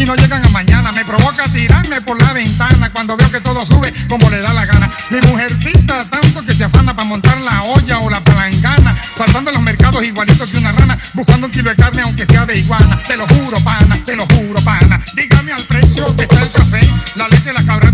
y no llegan a mañana. Me provoca tirarme por la ventana cuando veo que todo sube como le da la gana. Mi mujer pinta tanto que se afana para montar la olla o la palangana, saltando los mercados igualitos que una rana, buscando un kilo de carne aunque sea de iguana. Te lo juro, pana, te lo juro, pana. Dígame al precio que está el café, la leche, la cabra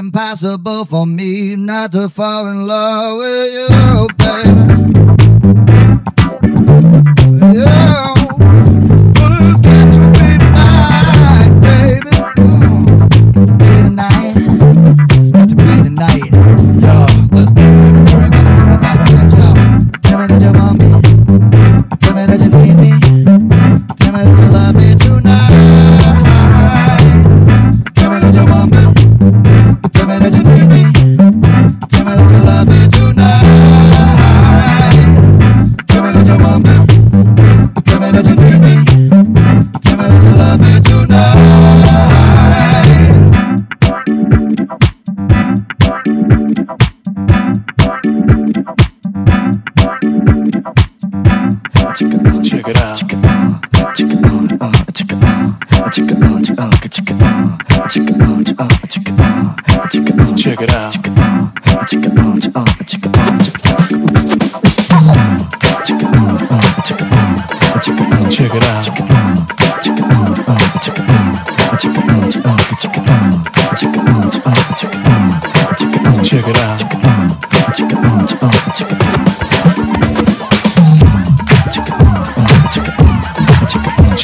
impossible for me not to fall in love with you, baby.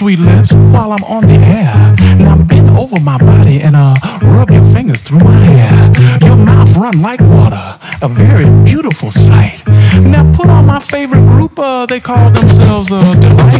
Sweet lips, while I'm on the air. Now bend over my body and uh rub your fingers through my hair. Your mouth run like water, a very beautiful sight. Now put on my favorite group, uh, they call themselves uh, Deee-Lite.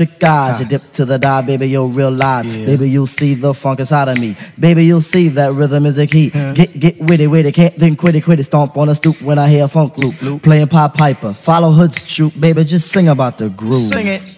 Electric eyes. You dip to the dive, baby, you'll realize. Baby, you'll see the funk inside of me. Baby, you'll see that rhythm is a key. Get get witty, witty, can't think quitty, quitty. Stomp on a stoop when I hear a funk loop. Playing Pop Piper, follow Hood's troop, baby, just sing about the groove. Sing it.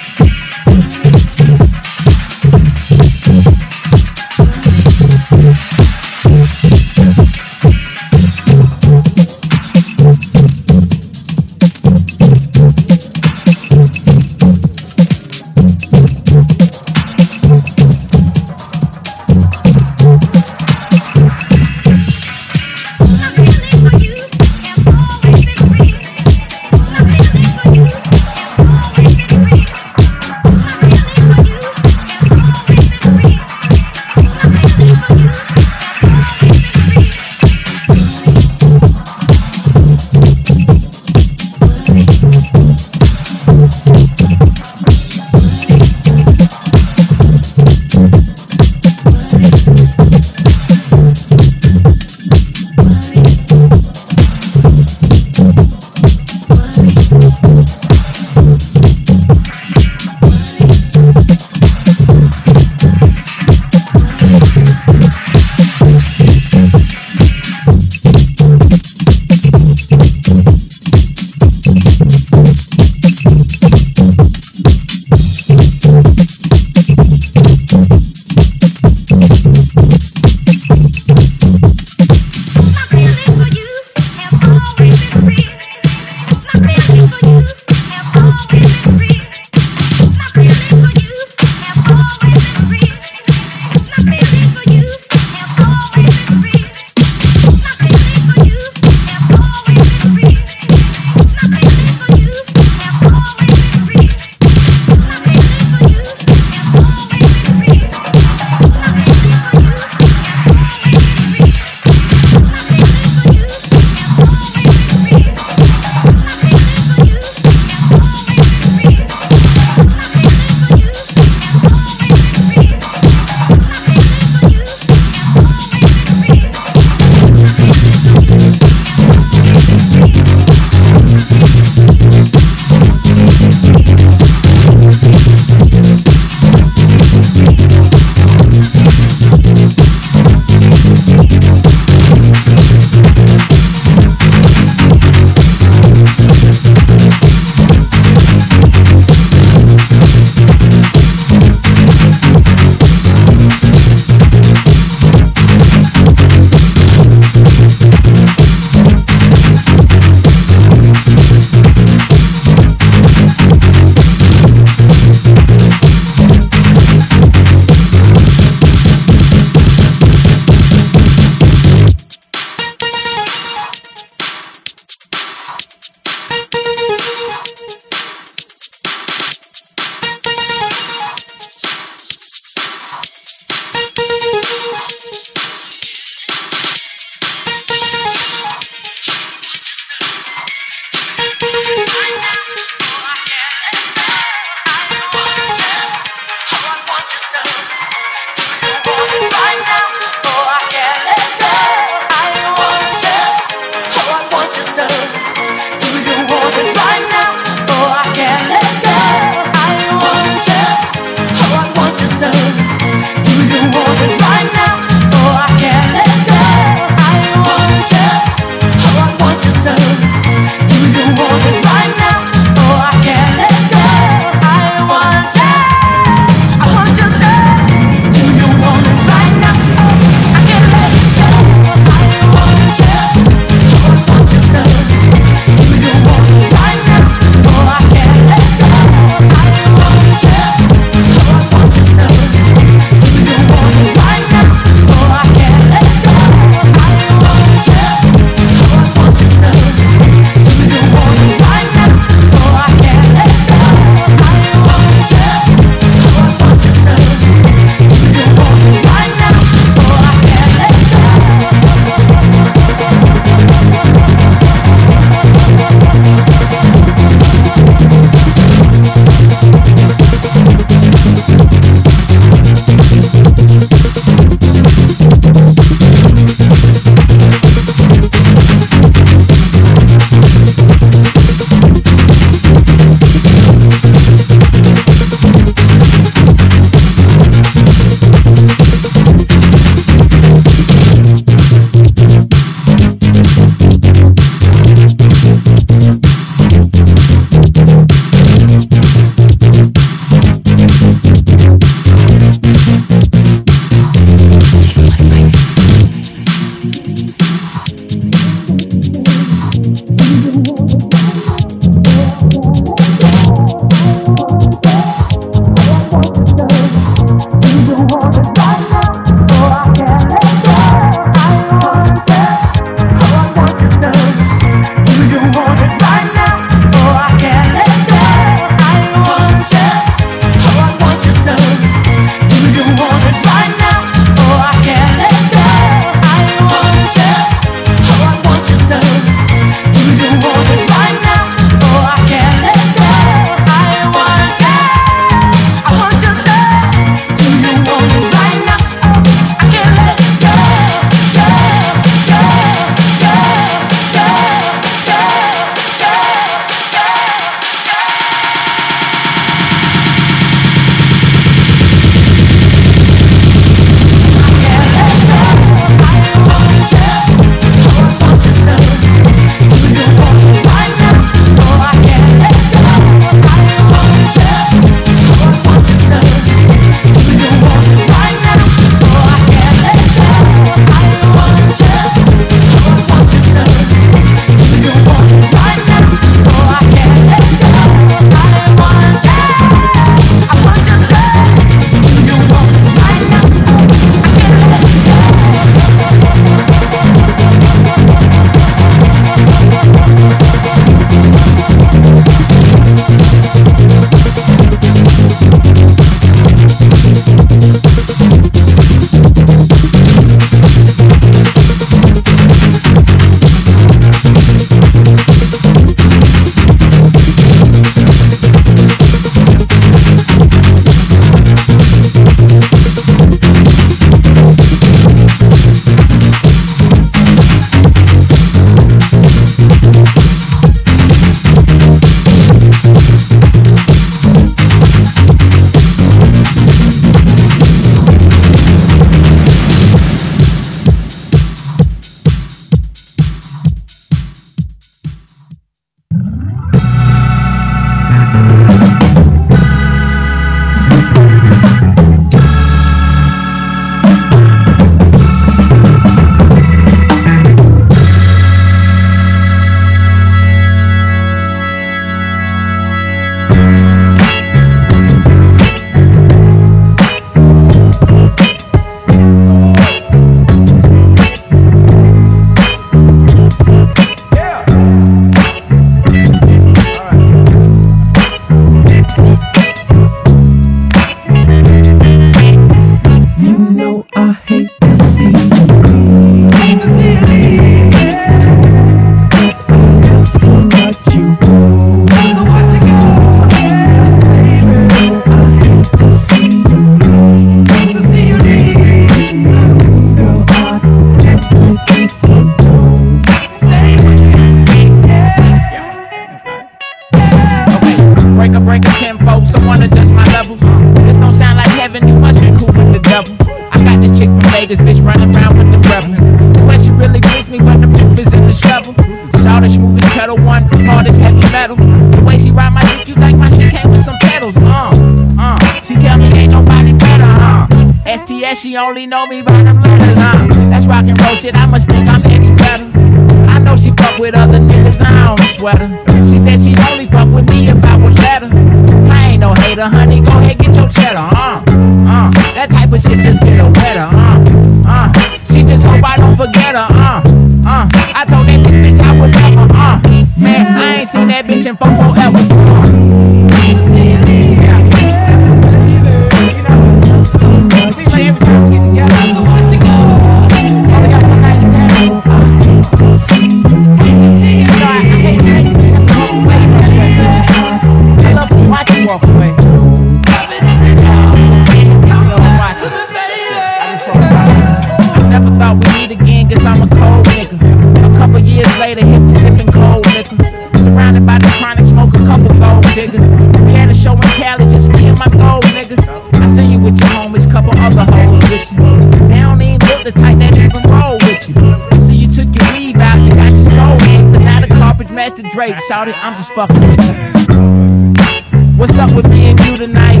Drake shouted, I'm just fucking with you. What's up with me and you tonight?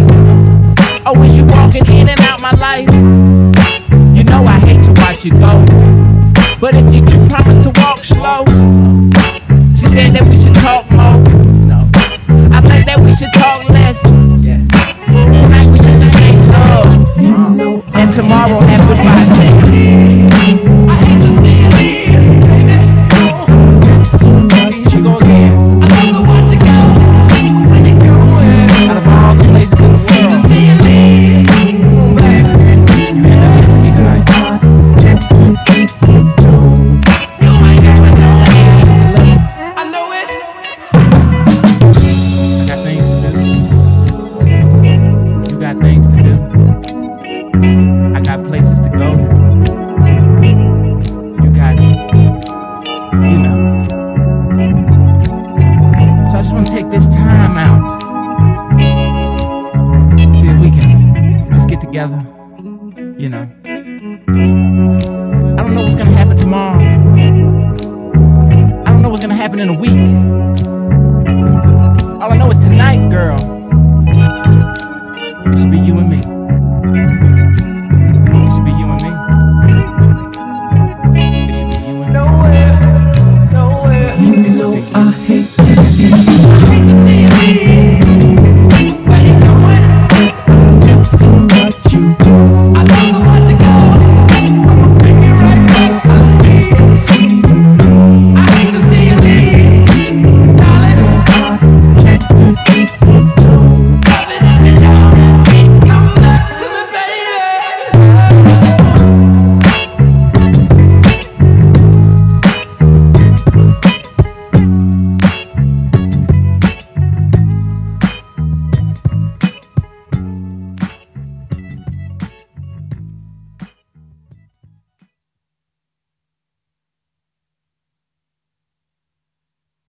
Oh, is you walking in and out my life? You know I hate to watch you go. But if you do promise to walk slow, she said that we should talk more. No. I think that we should talk less. Yeah. Tonight we should just make love. You know and tomorrow have goodbye.